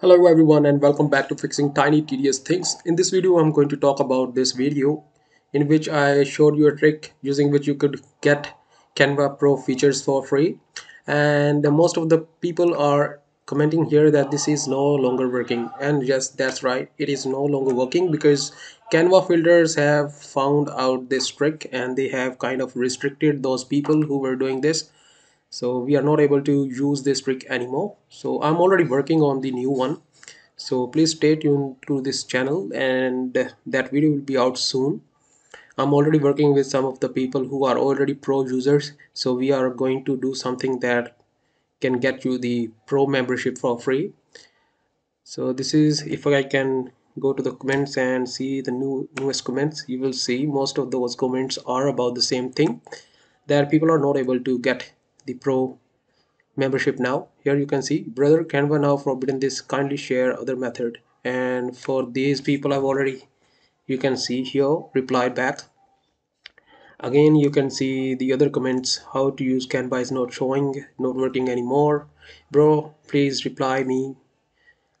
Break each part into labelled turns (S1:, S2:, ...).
S1: Hello everyone and welcome back to fixing tiny tedious things. In this video I'm going to talk about this video in which I showed you a trick using which you could get Canva Pro features for free. And most of the people are commenting here that this is no longer working. And yes that's right it is no longer working because Canva filters have found out this trick and they have kind of restricted those people who were doing this so we are not able to use this trick anymore. So i'm already working on the new one. So please stay tuned to this channel and that video will be out soon. I'm already working with some of the people who are already pro users. So we are going to do something that can get you the pro membership for free. So this is if i can go to the comments and see the new newest comments you will see most of those comments are about the same thing that people are not able to get the pro membership now. Here you can see brother canva now forbidden this? Kindly share other method. And for these people i've already you can see here replied back. Again you can see the other comments how to use canva is not showing not working anymore. Bro please reply me.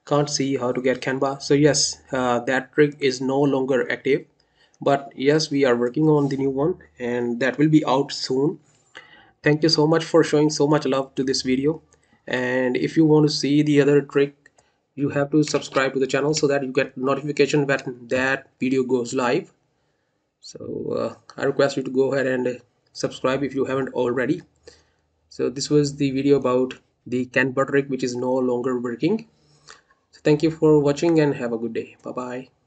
S1: Can't see how to get canva. So yes uh, that trick is no longer active. But yes we are working on the new one and that will be out soon thank you so much for showing so much love to this video. And if you want to see the other trick you have to subscribe to the channel so that you get notification when that video goes live. So uh, i request you to go ahead and subscribe if you haven't already. So this was the video about the canva trick which is no longer working. So thank you for watching and have a good day. Bye bye